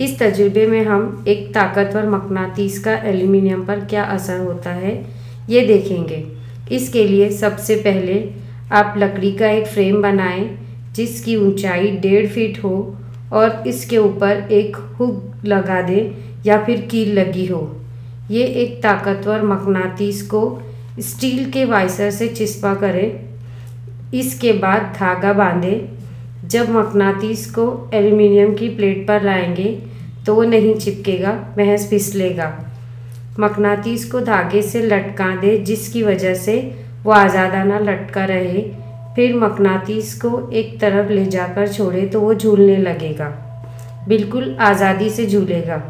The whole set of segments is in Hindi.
इस तजुर्बे में हम एक ताकतवर मकनातीस का एल्यूमिनियम पर क्या असर होता है, ये देखेंगे। इसके लिए सबसे पहले आप लकड़ी का एक फ्रेम बनाएँ, जिसकी ऊंचाई डेढ़ फीट हो और इसके ऊपर एक हुक लगा दें या फिर कील लगी हो। ये एक ताकतवर मकनातीस को स्टील के वाइसर से चिस्पा करें। इसके बाद धागा बांधें। जब मकनातीस को एल्यूमिनियम की प्लेट पर लाएँगे तो वो नहीं चिपकेगा, महज फिसलेगा। मकनातीस को धागे से लटका दे, जिसकी वजह से वो आज़ादाना लटका रहे। फिर मकनातीस को एक तरफ़ ले जाकर छोड़े तो वो झूलने लगेगा। बिल्कुल आज़ादी से झूलेगा।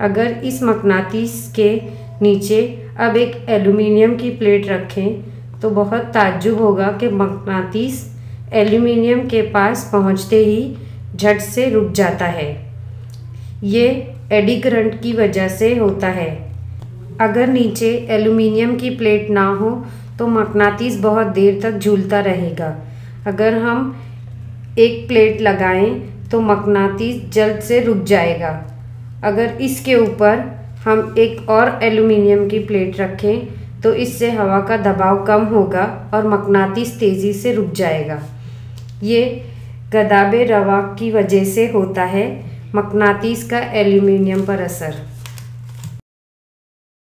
अगर इस मकनातीस के नीचे अब एक एल्यूमिनियम की प्लेट रखें तो बहुत ताज्जुब होगा कि मकनातीस एल्यूमिनियम के पास पहुँचते ही झट से रुक जाता है। ये एडी करंट की वजह से होता है। अगर नीचे एल्यूमिनियम की प्लेट ना हो तो मकनातीस बहुत देर तक झूलता रहेगा। अगर हम एक प्लेट लगाएँ तो मकनातीस जल्द से रुक जाएगा। अगर इसके ऊपर हम एक और एल्यूमिनियम की प्लेट रखें तो इससे हवा का दबाव कम होगा और मकनातीस तेज़ी से रुक जाएगा। ये गदाबे रवा की वजह से होता है। मकनातीस का एल्यूमिनियम पर असर।